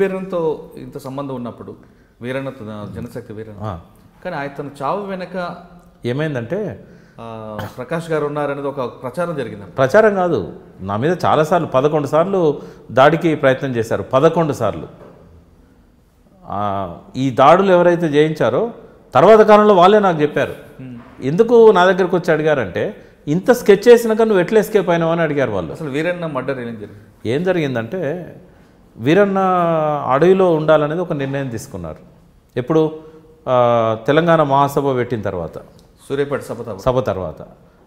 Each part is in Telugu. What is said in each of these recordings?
వీరన్నతో ఇంత సంబంధం ఉన్నప్పుడు వీరన్న జనశక్తి వీరన్న. కానీ ఆయన తన చావు వెనక ఏమైందంటే ప్రకాష్ గారు ఉన్నారనేది ఒక ప్రచారం జరిగింది ప్రచారం కాదు. నా మీద చాలాసార్లు పదకొండు సార్లు దాడికి ప్రయత్నం చేశారు. పదకొండు సార్లు. ఈ దాడులు ఎవరైతే చేయించారో తర్వాత కాలంలో వాళ్ళే నాకు చెప్పారు. ఎందుకు నా దగ్గరకు వచ్చి అడిగారంటే ఇంత స్కెచ్ చేసినాక నువ్వు ఎట్లా ఎస్కేప్ అయినావు అని అడిగారు వాళ్ళు. అసలు వీరన్న మర్డర్ ఏం జరిగింది? ఏం జరిగిందంటే వీరన్న అడవిలో ఉండాలనేది ఒక నిర్ణయం తీసుకున్నారు. ఎప్పుడు? తెలంగాణ మహాసభ పెట్టిన తర్వాత. సూర్యాపేట సభ సభ తర్వాత.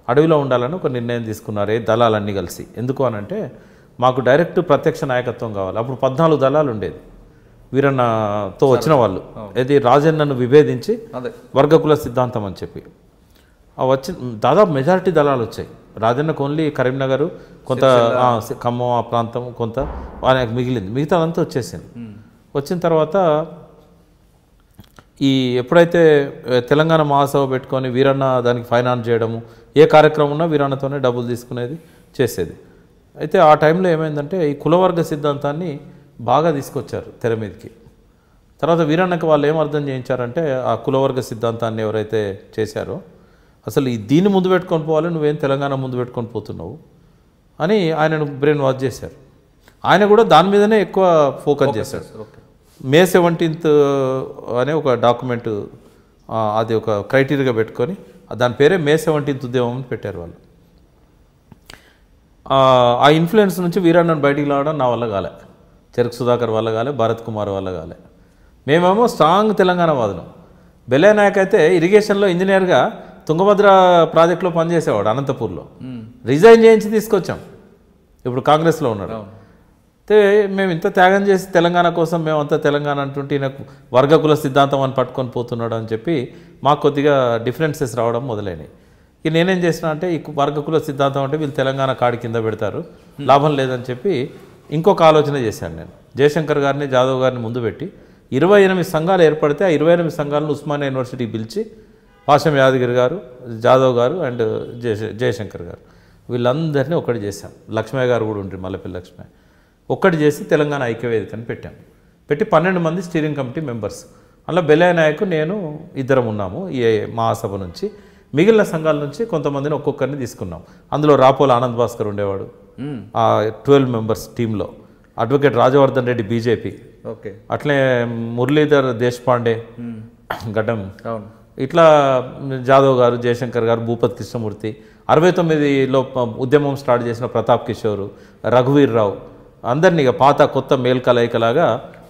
అడవిలో ఉండాలని ఒక నిర్ణయం తీసుకున్నారు ఏ దళాలన్నీ కలిసి. ఎందుకు అనంటే మాకు డైరెక్ట్ ప్రత్యక్ష నాయకత్వం కావాలి. అప్పుడు పద్నాలుగు దళాలు ఉండేది. వీరన్నతో వచ్చిన వాళ్ళు. ఇది రాజన్నను విభేదించి అదే. వర్గకుల సిద్ధాంతం అని చెప్పి. ఆ వచ్చి దాదాపు మెజారిటీ దళాలు వచ్చాయి. రాజన్నకు ఓన్లీ కరీంనగర్ కొంత ఖమ్మం ఆ ప్రాంతం కొంత ఆయనకు మిగిలింది. మిగతాదంతా వచ్చేసింది. వచ్చిన తర్వాత ఈ ఎప్పుడైతే తెలంగాణ మహాసభ పెట్టుకొని వీరన్న దానికి ఫైనాన్స్ చేయడము ఏ కార్యక్రమం ఉన్నా వీరన్నతోనే డబ్బులు తీసుకునేది చేసేది. అయితే ఆ టైంలో ఏమైందంటే ఈ కులవర్గ సిద్ధాంతాన్ని బాగా తీసుకొచ్చారు తెర మీదకి. తర్వాత వీరన్నకి వాళ్ళు ఏం అర్థం చేయించారంటే ఆ కులవర్గ సిద్ధాంతాన్ని ఎవరైతే చేశారో అసలు ఈ దీన్ని ముందు పెట్టుకొని పోవాలి నువ్వేం తెలంగాణ ముందు పెట్టుకొని పోతున్నావు అని ఆయనను బ్రెయిన్ వాష్ చేశారు. ఆయన కూడా దాని మీదనే ఎక్కువ ఫోకస్ ఓకే మే సెవెంటీన్త్ అనే ఒక డాక్యుమెంట్ అది ఒక క్రైటీరియాగా పెట్టుకొని దాని పేరే మే సెవెంటీన్త్ ఉద్యమం అని పెట్టారు వాళ్ళు. ఆ, ఇన్ఫ్లుయెన్స్ నుంచి వీరన్నను బయటికి లావడం నా వల్ల కాలే. చెరుకు సుధాకర్ వల్ల కాలే భరత్ కుమార్ వల్ల కాలే. మేమేమో స్ట్రాంగ్ తెలంగాణ వాదనం బెల్లయ్య నాయక్ అయితే ఇరిగేషన్లో ఇంజనీర్గా తుంగభద్ర ప్రాజెక్టులో పనిచేసేవాడు అనంతపూర్లో. రిజైన్ చేయించి తీసుకొచ్చాం. ఇప్పుడు కాంగ్రెస్లో ఉన్నాడు. అయితే మేము ఇంత త్యాగం చేసి తెలంగాణ కోసం మేము అంతా తెలంగాణ అంటుంటే నాకు వర్గకుల సిద్ధాంతం అని పట్టుకొని పోతున్నాడు అని చెప్పి మాకు కొద్దిగా డిఫరెన్సెస్ రావడం మొదలైనవి ఇక నేనేం చేసిన అంటే ఈ వర్గకుల సిద్ధాంతం అంటే వీళ్ళు తెలంగాణ కాడి కింద పెడతారు. లాభం లేదని చెప్పి ఇంకొక ఆలోచన చేశాను నేను. జయశంకర్ గారిని జాదవ్ గారిని ముందు పెట్టి ఇరవై ఎనిమిది సంఘాలు ఏర్పడితే ఆ ఇరవై ఎనిమిది సంఘాలను ఉస్మానియా యూనివర్సిటీ పిలిచి పాశం యాదగిరి గారు జాదవ్ గారు అండ్ జయశ జయశంకర్ గారు. వీళ్ళందరినీ ఒకటి చేశాం. లక్ష్మయ్య గారు కూడా ఉంటారు మల్లెపల్లి లక్ష్మయ్య. ఒక్కటి చేసి తెలంగాణ ఐక్యవేదికని పెట్టాం. పెట్టి పన్నెండు మంది స్టీరింగ్ కమిటీ మెంబర్స్. అలా బెల్లయ్య నాయకు నేను ఇద్దరం ఉన్నాము ఈ మహాసభ నుంచి. మిగిలిన సంఘాల నుంచి కొంతమందిని ఒక్కొక్కరిని తీసుకున్నాం. అందులో రాపోల ఆనంద్ భాస్కర్ ఉండేవాడు. ఆ ట్వెల్వ్ మెంబర్స్ టీంలో. Advocate Rajavardhan Reddy BJP. Okay. అట్లే మురళీధర్ దేశపాండే. గడ్డం అవును. ఇట్లా జాదవ్ గారు జయశంకర్ గారు భూపత్ కృష్ణమూర్తి అరవై తొమ్మిదిలో ఉద్యమం స్టార్ట్ చేసిన ప్రతాప్ కిషోర్ రఘువీర్ రావు అందరినీ ఇక పాత కొత్త మేల్ కలయికలాగా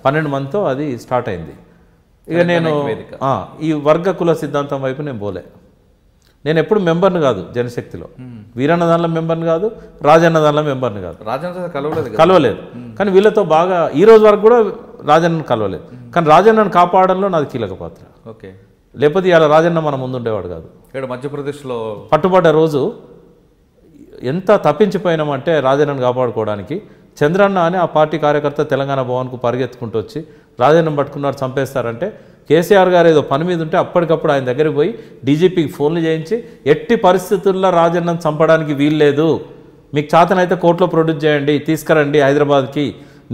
పన్నెండు మందితో అది స్టార్ట్ అయింది. ఇక నేను ఈ వర్గ కుల సిద్ధాంతం వైపు నేను పోలే. నేను ఎప్పుడు మెంబర్ని కాదు జనశక్తిలో. వీరన్న దానిలో మెంబర్ని కాదు రాజన్న దానిలో మెంబర్ని కాదు. రాజేంద్ర కలవలేదు కలవలేదు. కానీ వీళ్ళతో బాగా ఈ రోజు వరకు కూడా రాజన్నను కలవలేదు. కానీ రాజన్నను కాపాడంలో నాది కీలక పాత్ర. ఓకే. లేకపోతే ఇవాళ రాజన్న మన ముందు ఉండేవాడు కాదు. ఇక్కడ మధ్యప్రదేశ్లో పట్టుబడ్డ రోజు ఎంత తప్పించిపోయినామంటే రాజన్నను కాపాడుకోవడానికి. చంద్రన్న అని ఆ పార్టీ కార్యకర్త తెలంగాణ భవన్కు పరిగెత్తుకుంటూ వచ్చి రాజన్నను పట్టుకున్నారు చంపేస్తారంటే కేసీఆర్ గారు ఏదో పని మీద ఉంటే అప్పటికప్పుడు ఆయన దగ్గరికి పోయి డీజీపీకి ఫోన్లు చేయించి ఎట్టి పరిస్థితుల్లో రాజన్నను చంపడానికి వీల్లేదు. మీకు చేతనైతే కోర్టులో ప్రొడ్యూస్ చేయండి తీసుకురండి హైదరాబాద్కి.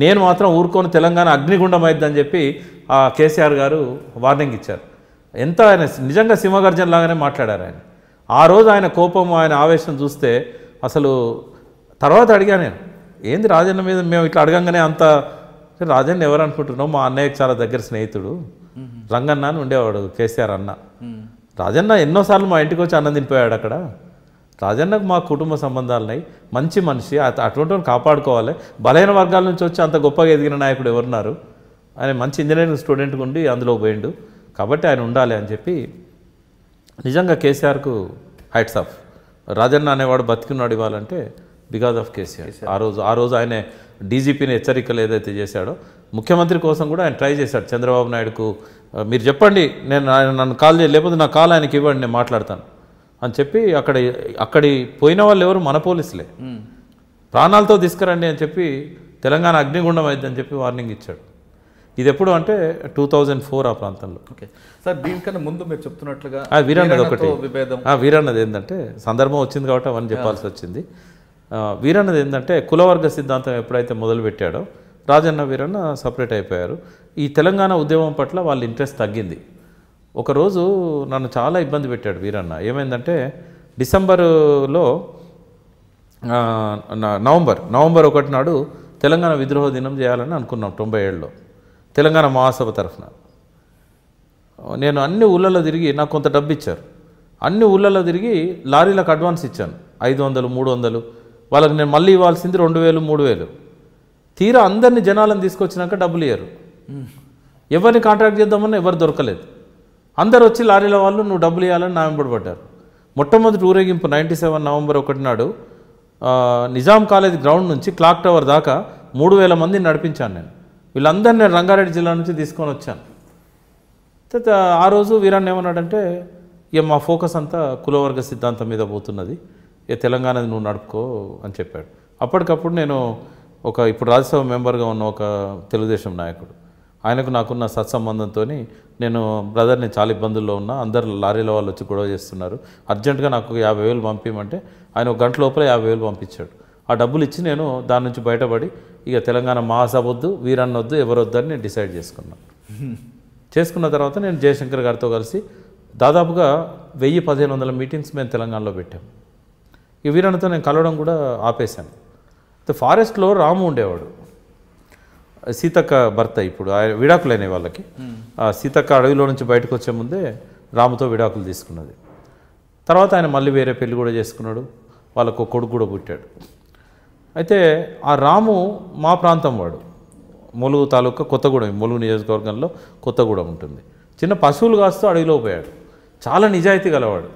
నేను మాత్రం ఊరుకొని తెలంగాణ అగ్నిగుండం అయిద్దని చెప్పి ఆ కేసీఆర్ గారు వార్నింగ్ ఇచ్చారు. ఎంత ఆయన నిజంగా సింహగర్జన్ లాగానే మాట్లాడారు ఆయన. ఆ రోజు ఆయన కోపం ఆయన ఆవేశం చూస్తే అసలు తర్వాత అడిగా నేను ఏంది రాజన్న మీద మేము ఇట్లా అడగంగానే అంత రాజన్న ఎవరు అనుకుంటున్నావు? మా అన్నయ్యకి చాలా దగ్గర స్నేహితుడు. రంగన్న అని ఉండేవాడు కేసీఆర్ అన్న. రాజన్న ఎన్నోసార్లు మా ఇంటికి వచ్చి అన్నం తినిపోయాడు అక్కడ. రాజన్నకు మా కుటుంబ సంబంధాలున్నాయి మంచి మనిషి. అటువంటి కాపాడుకోవాలి. బలహీన వర్గాల నుంచి వచ్చి అంత గొప్పగా ఎదిగిన నాయకుడు ఎవరున్నారు? ఆయన మంచి ఇంజనీరింగ్ స్టూడెంట్గా ఉండి అందులో పోయిండు. కాబట్టి ఆయన ఉండాలి అని చెప్పి నిజంగా కేసీఆర్కు హైట్స్ ఆఫ్. రాజన్న అనేవాడు బతికున్నాడు ఇవ్వాలంటే బికాజ్ ఆఫ్ కేసీఆర్. ఆ రోజు ఆ రోజు ఆయన డీజీపీని హెచ్చరికలు ఏదైతే చేశాడో ముఖ్యమంత్రి కోసం కూడా ఆయన ట్రై చేశాడు. చంద్రబాబు నాయుడుకు "ఆ, మీరు చెప్పండి నేను ఆయన నన్ను కాల్ చేయ లేకపోతే నా కాల్ ఆయనకి ఇవ్వండి నేను మాట్లాడతాను. అని చెప్పి అక్కడ అక్కడి పోయిన వాళ్ళు ఎవరు? మన పోలీసులే. ప్రాణాలతో తీసుకురండి అని చెప్పి తెలంగాణ అగ్నిగుండం అయిద్దని చెప్పి వార్నింగ్ ఇచ్చాడు. ఇది ఎప్పుడు అంటే టూ థౌజండ్ ఫోర్ ఆ ప్రాంతంలో. ఓకే. సార్ దీనికన్నా ముందు మీరు చెప్తున్నట్లుగా వీరన్నది ఒకటి. విభేదం. ఆ, వీరన్నది ఏంటంటే సందర్భం వచ్చింది కాబట్టి అవన్నీ చెప్పాల్సి వచ్చింది. వీరన్నది ఏంటంటే కులవర్గ సిద్ధాంతం ఎప్పుడైతే మొదలుపెట్టాడో రాజన్న వీరన్న సపరేట్ అయిపోయారు. ఈ తెలంగాణ ఉద్యమం పట్ల వాళ్ళ ఇంట్రెస్ట్ తగ్గింది. ఒకరోజు నన్ను చాలా ఇబ్బంది పెట్టాడు వీరన్న. ఏమైందంటే డిసెంబరులో నవంబర్ నవంబర్ ఒకటి నాడు తెలంగాణ విద్రోహ దినం చేయాలని అనుకున్నాం తొంభై ఏడులో. తెలంగాణ మహాసభ తరఫున. నేను అన్ని ఊళ్ళల్లో తిరిగి నాకు కొంత డబ్బు ఇచ్చారు. అన్ని ఊళ్ళల్లో తిరిగి లారీలకు అడ్వాన్స్ ఇచ్చాను. ఐదు వందలు మూడు వందలు. వాళ్ళకి నేను మళ్ళీ ఇవ్వాల్సింది రెండు వేలు మూడు వేలు. తీరా అందరిని జనాలను తీసుకొచ్చినాక డబ్బులు ఇయ్యరు. ఎవరిని కాంట్రాక్ట్ చేద్దామన్నా ఎవరు దొరకలేదు. అందరు వచ్చి లారీల వాళ్ళు నువ్వు డబ్బులు ఇవ్వాలని నా వెంబడి పడ్డారు. మొట్టమొదటి ఊరేగింపు నైంటీ సెవెన్ నవంబర్ ఒకటి నాడు నిజాం కాలేజ్ గ్రౌండ్ నుంచి క్లాక్ టవర్ దాకా మూడు వేల మందిని నడిపించాను నేను. వీళ్ళందరినీ నేను రంగారెడ్డి జిల్లా నుంచి తీసుకొని వచ్చాను. తర్వాత ఆ రోజు వీరాన్ని ఏమన్నాడంటే ఇక మా ఫోకస్ అంతా కులవర్గ సిద్ధాంతం మీద పోతున్నది. ఇక తెలంగాణది నువ్వు నడుపుకో అని చెప్పాడు. అప్పటికప్పుడు నేను ఒక ఇప్పుడు రాజ్యసభ మెంబర్గా ఉన్న ఒక తెలుగుదేశం నాయకుడు. ఆయనకు నాకున్న సత్సంబంధంతో నేను బ్రదర్ నేను చాలా ఇబ్బందుల్లో ఉన్నా అందరు లారీల వాళ్ళు వచ్చి గొడవ చేస్తున్నారు. అర్జెంటుగా నాకు ఒక యాభై వేలు పంపించమంటే ఆయన ఒక గంట లోపల యాభై వేలు పంపించాడు. ఆ డబ్బులు ఇచ్చి నేను దాని నుంచి బయటపడి ఇక తెలంగాణ మహాసభొద్దు వద్దు వీరన్న వద్దు ఎవరొద్దు అని నేను డిసైడ్ చేసుకున్నాను చేసుకున్న తర్వాత నేను జయశంకర్ గారితో కలిసి దాదాపుగా వెయ్యి పదిహేను వందల మీటింగ్స్ మేము తెలంగాణలో పెట్టాం. ఈ వీరన్నతో నేను కలవడం కూడా ఆపేశాను. ఫారెస్ట్లో రాము ఉండేవాడు. సీతక్క భర్త ఇప్పుడు ఆయన విడాకులైన వాళ్ళకి. ఆ సీతక్క అడవిలో నుంచి బయటకు వచ్చే ముందే రాముతో విడాకులు తీసుకున్నది. తర్వాత ఆయన మళ్ళీ వేరే పెళ్ళి కూడా చేసుకున్నాడు. వాళ్ళకు ఒక కొడుకు కూడా పుట్టాడు. అయితే ఆ రాము మా ప్రాంతం వాడు. ములుగు తాలూకా కొత్తగూడెం ములుగు నియోజకవర్గంలో కొత్తగూడెం ఉంటుంది. చిన్న పశువులు కాస్తూ అడవిలో పోయాడు. చాలా నిజాయితీ గలవాడు.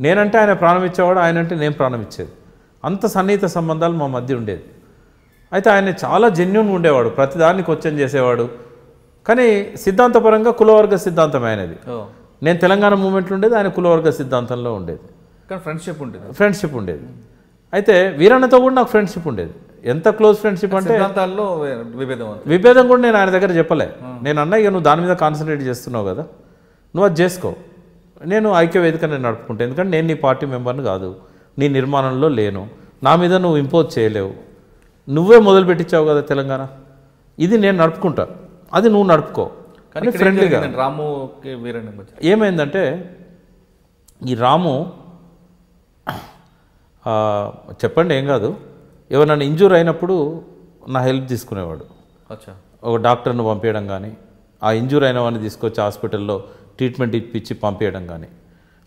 నేనంటే ఆయన ప్రాణం ఇచ్చేవాడు ఆయన అంటే నేను ప్రాణం ఇచ్చేది. అంత సన్నిహిత సంబంధాలు మా మధ్య ఉండేది. అయితే ఆయన చాలా జెన్యున్ ఉండేవాడు ప్రతిదాన్ని క్వశ్చన్ చేసేవాడు. కానీ సిద్ధాంతపరంగా కులవర్గ సిద్ధాంతం ఆయనది. నేను తెలంగాణ మూమెంట్లో ఉండేది ఆయన కులవర్గ సిద్ధాంతంలో ఉండేది. కానీ ఫ్రెండ్షిప్ ఉంటుంది ఫ్రెండ్షిప్ ఉండేది. అయితే వీరన్నతో కూడా నాకు ఫ్రెండ్షిప్ ఉండేది. ఎంత క్లోజ్ ఫ్రెండ్షిప్ అంటే సిద్ధాంతాల్లో విభేదం విభేదం కూడా నేను ఆయన దగ్గర చెప్పలే. నేను అన్నా ఇక నువ్వు దాని మీద కాన్సన్ట్రేట్ చేస్తున్నావు కదా నువ్వు అది చేసుకో. నేను ఐక్య వేదిక నేను నడుపుకుంటా. ఎందుకంటే నేను నీ పార్టీ మెంబర్ని కాదు. నీ నిర్మాణంలో లేను. నా మీద నువ్వు ఇంపోజ్ చేయలేవు. నువ్వే మొదలు పెట్టించావు కదా తెలంగాణ. ఇది నేను నడుపుకుంటా. అది నువ్వు నడుపుకో. కానీ ఫ్రెండ్లీగా మధ్య ఏమైందంటే ఈ రాము చెప్పండి ఏం కాదు. ఎవరైనా ఇంజూర్ అయినప్పుడు నా హెల్ప్ తీసుకునేవాడు. అచ్చా. ఒక డాక్టర్ను పంపించడం కానీ ఆ ఇంజూర్ అయిన వాడిని తీసుకొచ్చి హాస్పిటల్లో ట్రీట్మెంట్ ఇప్పించి పంపించడం కానీ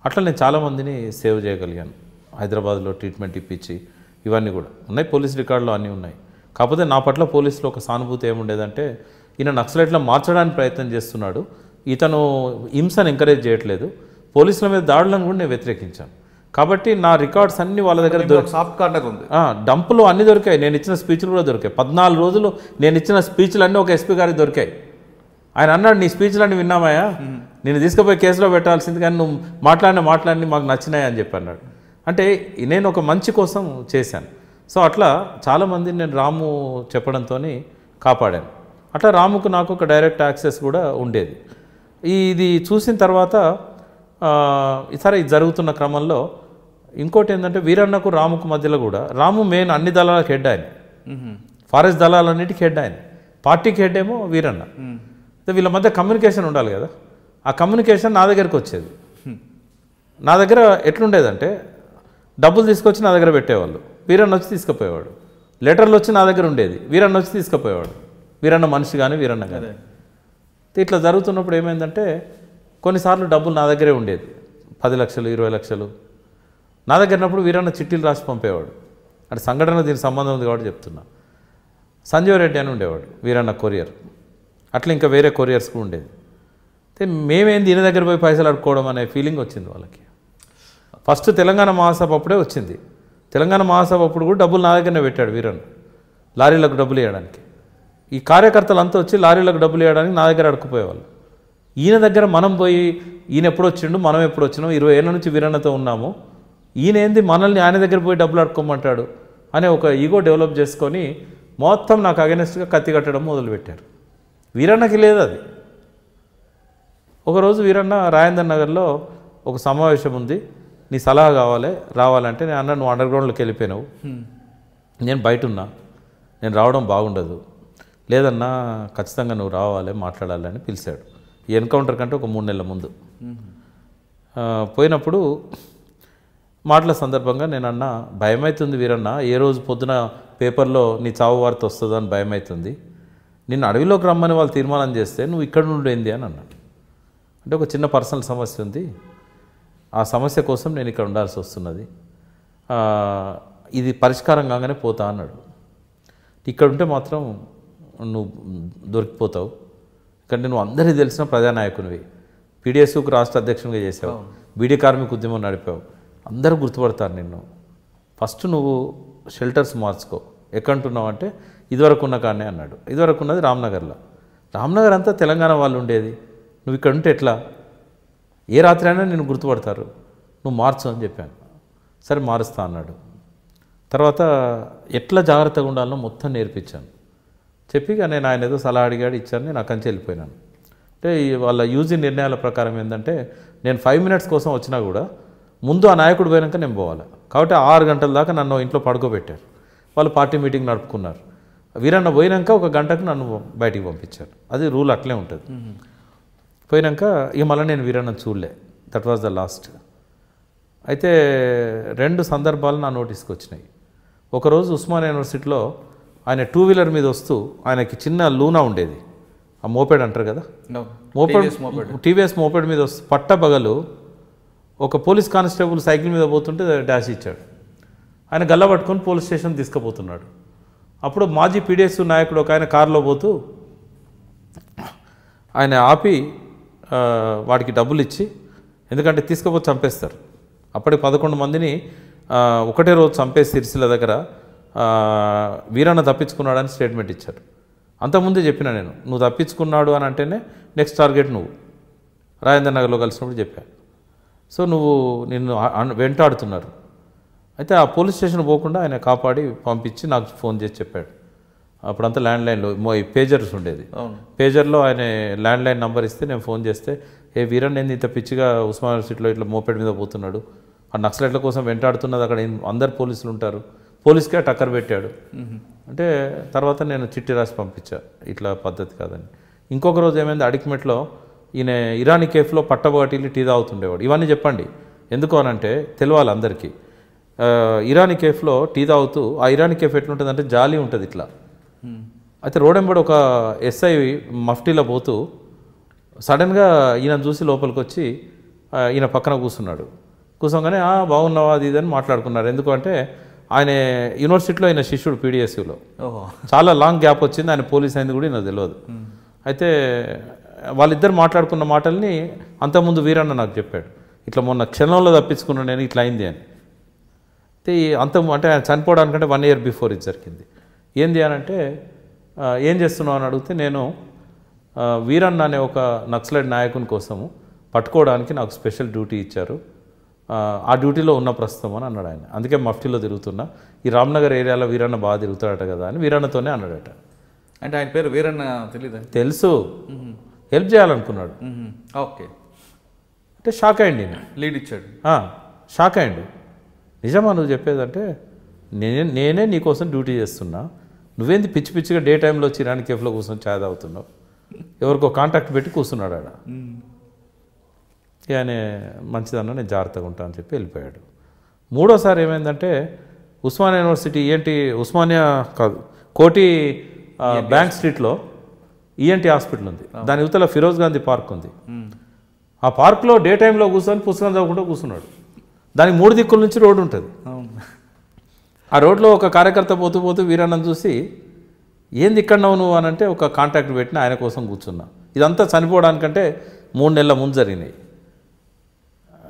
అట్లా నేను చాలామందిని సేవ్ చేయగలిగాను. హైదరాబాద్లో ట్రీట్మెంట్ ఇప్పించి ఇవన్నీ కూడా. ఉన్నాయి పోలీస్ రికార్డులో అన్నీ ఉన్నాయి. కాకపోతే నా పట్ల పోలీసులో ఒక సానుభూతి ఏముండేదంటే ఈయన నక్సలైట్లో మార్చడానికి ప్రయత్నం చేస్తున్నాడు. ఇతను హింసను ఎంకరేజ్ చేయట్లేదు. పోలీసుల మీద దాడులను కూడా నేను వ్యతిరేకించాను. కాబట్టి నా రికార్డ్స్ అన్నీ వాళ్ళ దగ్గర సాఫ్ట్ కార్నర్ ఉంది. డంపులు అన్నీ దొరికాయి. నేను ఇచ్చిన స్పీచ్లు కూడా దొరికాయి. పద్నాలుగు రోజులు నేను ఇచ్చిన స్పీచ్లు అన్నీ ఒక ఎస్పీ గారికి దొరికాయి. ఆయన అన్నాడు నీ స్పీచ్లు అన్నీ విన్నామాయా నేను తీసుకుపోయి కేసులో పెట్టాల్సింది కానీ నువ్వు మాట్లాడిన మాట్లాడి మాకు నచ్చినాయి అని చెప్పి అన్నాడు అంటే నేను ఒక మంచి కోసం చేశాను. సో అట్లా చాలామంది నేను రాము చెప్పడంతో కాపాడాను. అట్లా రాముకు నాకు ఒక డైరెక్ట్ యాక్సెస్ కూడా ఉండేది. ఇది చూసిన తర్వాత సరే ఇది జరుగుతున్న క్రమంలో ఇంకోటి ఏంటంటే వీరన్నకు రాముకు మధ్యలో కూడా రాము మెయిన్ అన్ని దళాలకు హెడ్ ఆయన. ఫారెస్ట్ దళాలన్నిటికీ హెడ్ ఆయన. పార్టీకి హెడ్ ఏమో వీరన్న. వీళ్ళ మధ్య కమ్యూనికేషన్ ఉండాలి కదా. ఆ కమ్యూనికేషన్ నా దగ్గరికి వచ్చేది. నా దగ్గర ఎట్లుండేదంటే డబ్బులు తీసుకొచ్చి నా దగ్గర పెట్టేవాళ్ళు. వీరన్న వచ్చి తీసుకుపోయేవాడు. లెటర్లు వచ్చి నా దగ్గర ఉండేది. వీరన్న వచ్చి తీసుకుపోయేవాడు. వీరన్న మనిషి కానీ వీరన్న కానీ ఇట్లా జరుగుతున్నప్పుడు ఏమైందంటే కొన్నిసార్లు డబ్బులు నా దగ్గరే ఉండేది. పది లక్షలు ఇరవై లక్షలు. నా దగ్గర ఉన్నప్పుడు వీరన్న చిట్టీలు రాసి పంపేవాడు. అంటే సంఘటన దీనికి సంబంధం ఉంది కాబట్టి చెప్తున్నా. సంజయ్ రెడ్డి అని ఉండేవాడు వీరన్న కొరియర్. అట్లా ఇంకా వేరే కొరియర్స్ కూడా ఉండేది. అయితే మేమేం దీని దగ్గర పోయి పైసలు అడుక్కోవడం అనే ఫీలింగ్ వచ్చింది వాళ్ళకి. ఫస్ట్ తెలంగాణ మహాసభ అప్పుడే వచ్చింది. తెలంగాణ మహాసభ అప్పుడు కూడా డబ్బులు నా దగ్గరనే పెట్టాడు వీరన్న. లారీలకు డబ్బులు వేయడానికి ఈ కార్యకర్తలు అంతా వచ్చి లారీలకు డబ్బులు వేయడానికి నా దగ్గర అడుక్కుపోయేవాళ్ళు. ఈయన దగ్గర మనం పోయి ఈయన ఎప్పుడు వచ్చిండు మనం ఎప్పుడు వచ్చినాం ఇరవై ఏళ్ళ నుంచి వీరన్నతో ఉన్నాము. ఈయన ఏంది మనల్ని ఆయన దగ్గర పోయి డబ్బులు అడుక్కోమంటాడు అనే ఒక ఈగో డెవలప్ చేసుకొని మొత్తం నాకు అగెనెస్ట్గా కత్తి కట్టడం మొదలుపెట్టారు. వీరన్నకి లేదు అది. ఒకరోజు వీరన్న రాజేంద్ర నగర్లో ఒక సమావేశం ఉంది. నీ సలహా కావాలి రావాలంటే నేను అన్న నువ్వు అండర్ గ్రౌండ్లోకి వెళ్ళిపోయినావు. నేను బయట ఉన్నా నేను రావడం బాగుండదు. లేదన్నా ఖచ్చితంగా నువ్వు రావాలి మాట్లాడాలని పిలిచాడు. ఈ ఎన్కౌంటర్ కంటే ఒక మూడు నెలల ముందు. పోయినప్పుడు మాటల సందర్భంగా నేను అన్న భయమవుతుంది వీరన్న ఏ రోజు పొద్దున పేపర్లో నీ చావు వార్త వస్తుందని భయమవుతుంది నిన్ను అడవిలోకి రమ్మని వాళ్ళు తీర్మానం చేస్తే నువ్వు ఇక్కడ నుండి అని అన్నాడు. అంటే ఒక చిన్న పర్సనల్ సమస్య ఉంది. ఆ సమస్య కోసం నేను ఇక్కడ ఉండాల్సి వస్తున్నది. ఇది పరిష్కారం కాగానే పోతా అన్నాడు. ఇక్కడ ఉంటే మాత్రం నువ్వు దొరికిపోతావు. ఇక్కడ నువ్వు అందరికీ తెలిసిన ప్రజానాయకునివి. పీడిఎస్యూకు రాష్ట్ర అధ్యక్షునిగా చేసావు. బీడీ కార్మిక ఉద్యమం నడిపావు. అందరూ గుర్తుపడతారు నిన్ను. ఫస్ట్ నువ్వు షెల్టర్స్ మార్చుకో. ఎక్కడుంటున్నావు అంటే ఇదివరకు ఉన్న కాడనే అన్నాడు. ఇదివరకు ఉన్నది రామ్నగర్లో. రామ్నగర్ అంతా తెలంగాణ వాళ్ళు ఉండేది. నువ్వు ఇక్కడ ఉంటే ఎట్లా? ఏ రాత్రి అయినా నేను గుర్తుపడతారు. నువ్వు మార్చు అని చెప్పాను. సరే మారుస్తా అన్నాడు. తర్వాత ఎట్లా జాగ్రత్తగా ఉండాలో మొత్తం నేర్పించాను. చెప్పి నేను ఆయన ఏదో సలహా అడిగాడు ఇచ్చాను నేను అక్కడి నుంచి వెళ్ళిపోయినాను. అంటే వాళ్ళ యూజీ నిర్ణయాల ప్రకారం ఏంటంటే నేను ఫైవ్ మినిట్స్ కోసం వచ్చినా కూడా ముందు ఆ నాయకుడు పోయినాక నేను పోవాలి. కాబట్టి ఆరు గంటల దాకా నన్ను ఇంట్లో పడుకోబెట్టారు. వాళ్ళు పార్టీ మీటింగ్ నడుపుకున్నారు. వీరన్న పోయినాక ఒక గంటకు నన్ను బయటికి పంపించారు. అది రూల్ అట్లే ఉంటుంది. పోయినాక ఇక మళ్ళీ నేను వీరన్న చూడలే. దట్ వాజ్ ద లాస్ట్ అయితే రెండు సందర్భాలు నా నోటీస్కి వచ్చినాయి. ఒకరోజు ఉస్మాన్ యూనివర్సిటీలో ఆయన టూ వీలర్ మీద వస్తూ ఆయనకి చిన్న లూనా ఉండేది. ఆ మోపెడ్ అంటారు కదా? Moped TVS moped. మీద వస్తూ పట్టబగలు ఒక పోలీస్ కానిస్టేబుల్ సైకిల్ మీద పోతుంటే డాష్ ఇచ్చాడు. ఆయన గల్ల పట్టుకొని పోలీస్ స్టేషన్ తీసుకుపోతున్నాడు. అప్పుడు మాజీ పీడిఎస్ నాయకుడు ఒక ఆయన కారులో పోతూ ఆయన ఆపి వాడికి డబ్బులు ఇచ్చి ఎందుకంటే తీసుకుపోయి చంపేస్తారు. అప్పటికి పదకొండు మందిని ఒకటే రోజు చంపేసి సిరిసిల్ల దగ్గర వీరన్న తప్పించుకున్నాడని స్టేట్మెంట్ ఇచ్చారు. అంతకుముందే చెప్పిన నేను నువ్వు తప్పించుకున్నాడు అని అంటేనే నెక్స్ట్ టార్గెట్ నువ్వు. రాజేంద్ర నగర్లో కలిసినప్పుడు చెప్పాను సో నువ్వు నిన్ను వెంటాడుతున్నారు. అయితే ఆ పోలీస్ స్టేషన్ పోకుండా ఆయన కాపాడి పంపించి నాకు ఫోన్ చేసి చెప్పాడు. అప్పుడంతా ల్యాండ్ లైన్లో పేజర్స్ ఉండేది. పేజర్లో ఆయన ల్యాండ్ లైన్ నంబర్ ఇస్తే నేను ఫోన్ చేస్తే ఏ వీరన్ ఏంది ఇంత పిచ్చిగా ఉస్మాన్ యూనివర్సిటీలో ఇట్లా మోపెడ్ మీద పోతున్నాడు? ఆ నక్సలైట్ల కోసం వెంటాడుతున్నది అక్కడ అందరు పోలీసులు ఉంటారు. పోలీస్కే టక్కర్ పెట్టాడు. అంటే తర్వాత నేను చిట్టి రాసి పంపించా. ఇట్లా పద్ధతి కాదని. ఇంకొక రోజు ఏమైంది? అడిక్మెట్లో ఈయన ఇరానీ కేఫ్లో పట్టబగటిల్లి టీ తాగుతుండేవాడు. ఇవన్నీ చెప్పండి. ఎందుకు అనంటే తెలియాలి అందరికీ. ఇరానీ కేఫ్లో టీ తాగుతూ ఆ ఇరానీ కేఫ్ ఎట్లుంటుందంటే జాలి ఉంటుంది ఇట్లా. అయితే రోడ్ వెంబడి ఒక ఎస్ఐ మఫ్టీలో పోతూ సడన్గా ఈయన చూసి లోపలికి వచ్చి ఈయన పక్కన కూర్చున్నాడు. కూర్చోగానే "ఆ, బాగున్నావా? అది ఇది అని మాట్లాడుకున్నారు. ఎందుకంటే ఆయన యూనివర్సిటీలో ఆయన శిష్యుడు పీడిఎస్యూలో. చాలా లాంగ్ గ్యాప్ వచ్చింది ఆయన పోలీస్ అయింది కూడా నాకు తెలియదు అయితే వాళ్ళిద్దరు మాట్లాడుకున్న మాటల్ని అంతకుముందు వీరన్న నాకు చెప్పాడు. ఇట్లా మొన్న క్షణంలో తప్పించుకున్నా నేను ఇట్లా అయింది అని. అయితే అంత అంటే ఆయన చనిపోవడానికంటే వన్ ఇయర్ బిఫోర్ ఇది జరిగింది. ఏంది అని అంటే ఏం చేస్తున్నావు అని అడిగితే నేను వీరన్న అనే ఒక నక్సలైట్ నాయకుని కోసము పట్టుకోవడానికి నాకు స్పెషల్ డ్యూటీ ఇచ్చారు. ఆ, డ్యూటీలో ఉన్న ప్రస్తుతం అని అన్నాడు ఆయన. అందుకే మఫ్టీలో తిరుగుతున్నా. ఈ రామ్నగర్ ఏరియాలో వీరన్న బాగా తిరుగుతాడట కదా అని వీరన్నతోనే అన్నాడట. అంటే ఆయన పేరు వీరన్న తెలీదా? తెలుసు. హెల్ప్ చేయాలనుకున్నాడు. ఓకే. అంటే షాక్ అయ్యండి. లీడ్ ఇచ్చాడు. షాక్ అయ్యండు నిజమా నువ్వు చెప్పేదంటే నేనే నేనే నీకోసం డ్యూటీ చేస్తున్నా. నువ్వేంది పిచ్చి పిచ్చిగా డే టైంలో వచ్చి ఇరాని కేఫ్లో కూర్చొని ఛాయ్ తాగుతున్నావు? ఎవరికో కాంటాక్ట్ పెట్టి కూర్చున్నాడు ఆడ ఆయన మంచిదన్న నేను జాగ్రత్తగా ఉంటా అని చెప్పి వెళ్ళిపోయాడు. మూడోసారి ఏమైందంటే ఉస్మానియా యూనివర్సిటీ ఏంటి ఉస్మానియా కాదు కోటి ఆ, బ్యాంక్ స్ట్రీట్లో ఈఎన్టీ హాస్పిటల్ ఉంది. దాని యువతల ఫిరోజ్ గాంధీ పార్క్ ఉంది. ఆ పార్క్లో డే టైంలో కూర్చొని పుస్తకం చదువుకుంటూ కూర్చున్నాడు. దానికి మూడు దిక్కుల నుంచి రోడ్డు ఉంటుంది. ఆ రోడ్లో ఒక కార్యకర్త పోతూ పోతూ వీరన్నను చూసి ఏంది ఇక్కడ నువ్వు? అని అంటే ఒక కాంటాక్ట్ పెట్టిన ఆయన కోసం కూర్చున్నా. ఇదంతా చనిపోవడానికంటే మూడు నెలల ముందు జరిగినాయి.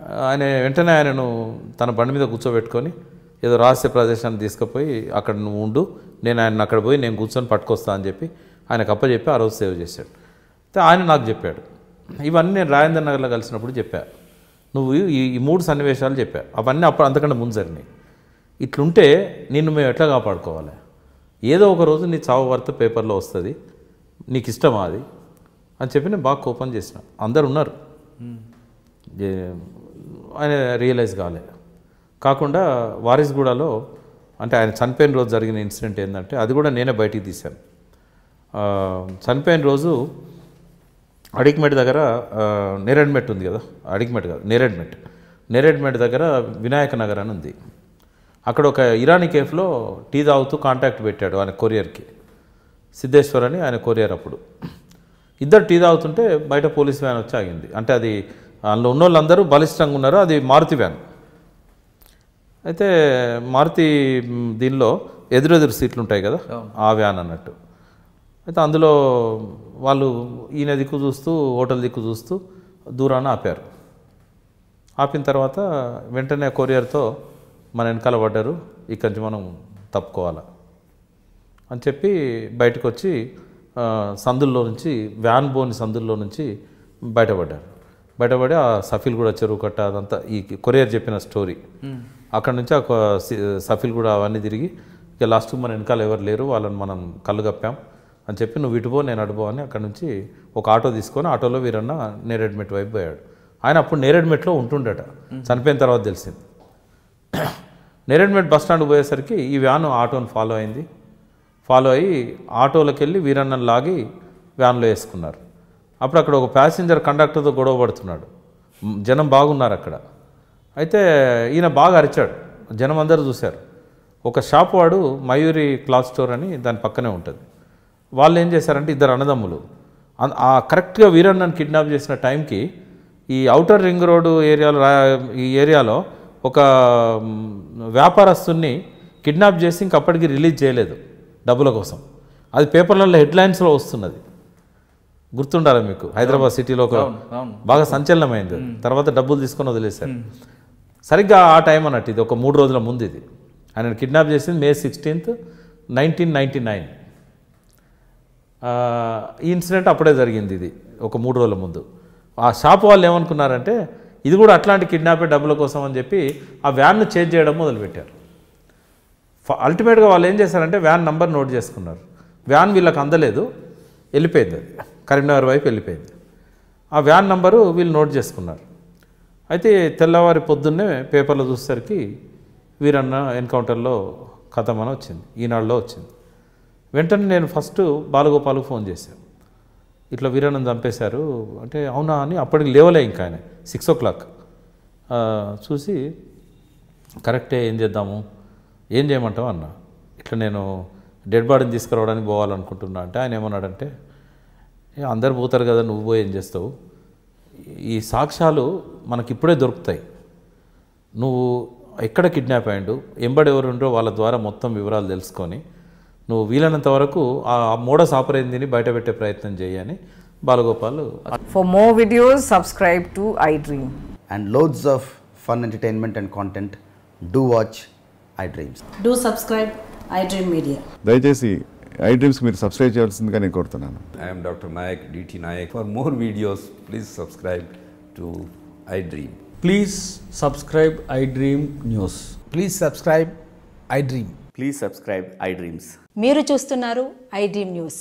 ఆయన వెంటనే ఆయనను తన బండి మీద కూర్చోబెట్టుకొని ఏదో రహస్య ప్రదేశాన్ని తీసుకుపోయి అక్కడ నువ్వు ఉండు నేను ఆయన అక్కడ పోయి నేను కూర్చొని పట్టుకొస్తా అని చెప్పి ఆయనకు అప్పచెప్పి ఆ రోజు సేవ్ చేశాడు. అయితే ఆయన నాకు చెప్పాడు. ఇవన్నీ నేను రాజేంద్ర నగర్లో కలిసినప్పుడు చెప్పా. నువ్వు ఈ మూడు సన్నివేశాలు చెప్పా. అవన్నీ అప్పుడు అంతకంటే ముందు జరిగినాయి. ఇట్లుంటే నిన్ను మేము ఎట్లా కాపాడుకోవాలి? ఏదో ఒక రోజు నీ చావు వార్త పేపర్లో వస్తుంది నీకు ఇష్టమా అది? అని చెప్పి నేను బాగా కోపం చేసిన. అందరు ఉన్నారు. ఆయన రియలైజ్ కాలే. కాకుండా వారిస్గూడలో అంటే ఆయన చనిపోయిన రోజు జరిగిన ఇన్సిడెంట్ ఏంటంటే అది కూడా నేనే బయటికి తీశాను. చనిపోయిన రోజు అడిక్మెట్ దగ్గర నేరెడ్మెట్ నేరేడ్మెట్ ఉంది కదా? అడిక్మెట్ కాదు నేరెడ్మెట్ నేరెడ్మెట్ దగ్గర వినాయక నగర్ అని ఉంది. అక్కడ ఒక ఇరానీ కేఫ్లో టీ తాగుతూ కాంటాక్ట్ పెట్టాడు ఆయన కొరియర్కి. సిద్ధేశ్వర్ అని ఆయన కొరియర్ అప్పుడు. ఇద్దరు టీ తాగుతుంటే బయట పోలీస్ వ్యాన్ వచ్చి ఆగింది. అంటే అది అందులో ఉన్న వాళ్ళందరూ బలిష్టంగా ఉన్నారు. అది మారుతి వ్యాన్. అయితే మారుతి దీనిలో ఎదురెదురు సీట్లు ఉంటాయి కదా? ఆ వ్యాన్ అన్నట్టు. అయితే అందులో వాళ్ళు ఈయన దిక్కు చూస్తూ హోటల్ దిక్కు చూస్తూ దూరాన ఆపారు. ఆపిన తర్వాత వెంటనే కొరియర్తో మన వెనకాల పడ్డారు. ఇక్కడి నుంచి మనం తప్పుకోవాలా అని చెప్పి బయటకు వచ్చి సందుల్లో నుంచి వ్యాన్ బోని సందుల్లో నుంచి బయటపడ్డారు. బయటపడి ఆ సఫీల్ కూడా చెరువు కట్ట అదంతా ఈ కొరియర్ చెప్పిన స్టోరీ. అక్కడ నుంచి ఆ సఫీల్ కూడా అవన్నీ తిరిగి ఇక లాస్ట్ మన వెనకాల ఎవరు లేరు వాళ్ళని మనం కళ్ళు కప్పాం అని చెప్పి నువ్వు ఇటుపో నేను అటుపో అని అక్కడ నుంచి ఒక ఆటో తీసుకొని ఆటోలో వీరన్న నేరేడ్మెట్ వైపు పోయాడు. ఆయన అప్పుడు నేరేడ్మెట్లో ఉంటుండట. చనిపోయిన తర్వాత తెలిసింది. నేరేడ్మెట్ బస్ స్టాండ్ పోయేసరికి ఈ వ్యాన్ ఆటోని ఫాలో అయింది. ఫాలో అయ్యి ఆటోలోకి వెళ్ళి వీరన్నను లాగి వ్యాన్లో వేసుకున్నారు. అప్పుడు అక్కడ ఒక ప్యాసింజర్ కండక్టర్తో గొడవ పడుతున్నాడు. జనం బాగున్నారు అక్కడ. అయితే ఈయన బాగా అరిచాడు. జనం అందరూ చూశారు. ఒక షాప్ వాడు మయూరి క్లాత్ స్టోర్ అని దాని పక్కనే ఉంటుంది. వాళ్ళు ఏం చేశారంటే ఇద్దరు అన్నదమ్ములు. ఆ కరెక్ట్గా వీరన్నను కిడ్నాప్ చేసిన టైంకి ఈ అవుటర్ రింగ్ రోడ్డు ఏరియాలో రా- ఈ ఏరియాలో ఒక వ్యాపారస్తుని కిడ్నాప్ చేసి ఇంకప్పటికి రిలీజ్ చేయలేదు. డబ్బుల కోసం. అది పేపర్లలో హెడ్లైన్స్లో వస్తున్నది. గుర్తుండాలి మీకు. హైదరాబాద్ సిటీలో ఒక బాగా సంచలనమైంది. తర్వాత డబ్బులు తీసుకొని వదిలేశారు. సరిగ్గా ఆ టైం అన్నట్టు ఇది ఒక మూడు రోజుల ముందు ఇది. ఆయన కిడ్నాప్ చేసింది May sixteenth nineteen ninety nine. ఈ ఇన్సిడెంట్ అప్పుడే జరిగింది ఇది ఒక మూడు రోజుల ముందు. ఆ షాప్ వాళ్ళు ఏమనుకున్నారంటే ఇది కూడా అట్లాంటి కిడ్నాపే డబ్బుల కోసం అని చెప్పి ఆ వ్యాన్ను చేంజ్ చేయడం మొదలుపెట్టారు. అల్టిమేట్గా వాళ్ళు ఏం చేశారంటే వ్యాన్ నంబర్ నోట్ చేసుకున్నారు. వ్యాన్ వీళ్ళకి అందలేదు వెళ్ళిపోయింది అది. కరీంనగర్ వైపు వెళ్ళిపోయింది. ఆ వ్యాన్ నంబరు వీళ్ళు నోట్ చేసుకున్నారు. అయితే తెల్లవారి పొద్దున్నే పేపర్లో చూసేసరికి వీరన్న ఎన్కౌంటర్లో కథమని వచ్చింది. ఈనాడులో వచ్చింది. వెంటనే నేను ఫస్ట్ బాలగోపాలకు ఫోన్ చేశాను ఇట్లా వీరన్నను చంపేశారు అంటే అవునా అని అప్పటికి లేవలే ఇంకా ఆయన. Six o'clock. చూసి కరెక్టే ఏం చేద్దాము? ఏం చేయమంటావు అన్న. ఇట్లా నేను డెడ్ బాడీని తీసుకురావడానికి పోవాలనుకుంటున్నా అంటే ఆయన ఏమన్నాడంటే అందరు పోతారు కదా నువ్వు పోయి ఏం చేస్తావు ఈ సాక్ష్యాలు మనకి ఇప్పుడే దొరుకుతాయి నువ్వు ఎక్కడ కిడ్నాప్ అయ్యిండు ఎంబడి ఎవరు ఉండో వాళ్ళ ద్వారా మొత్తం వివరాలు తెలుసుకొని నువ్వు వీలైనంత వరకు ఆ మోడస్ ఆపరేందిని బయటపెట్టే ప్రయత్నం చేయని Balagopal For more videos, subscribe to iDream. and loads of fun entertainment and content, do watch iDreams. Do subscribe iDream media దయచేసి ఐ డ్రీమ్స్ మీరు సబ్స్క్రైబ్ చేయాల్సిందిగా నేను కోరుతున్నాను. I'm doctor Naik DT Naik for more videos please subscribe to iDream please subscribe iDream news please subscribe iDream please subscribe iDreams మీరు చూస్తున్నారు ఐ డ్రీమ్ న్యూస్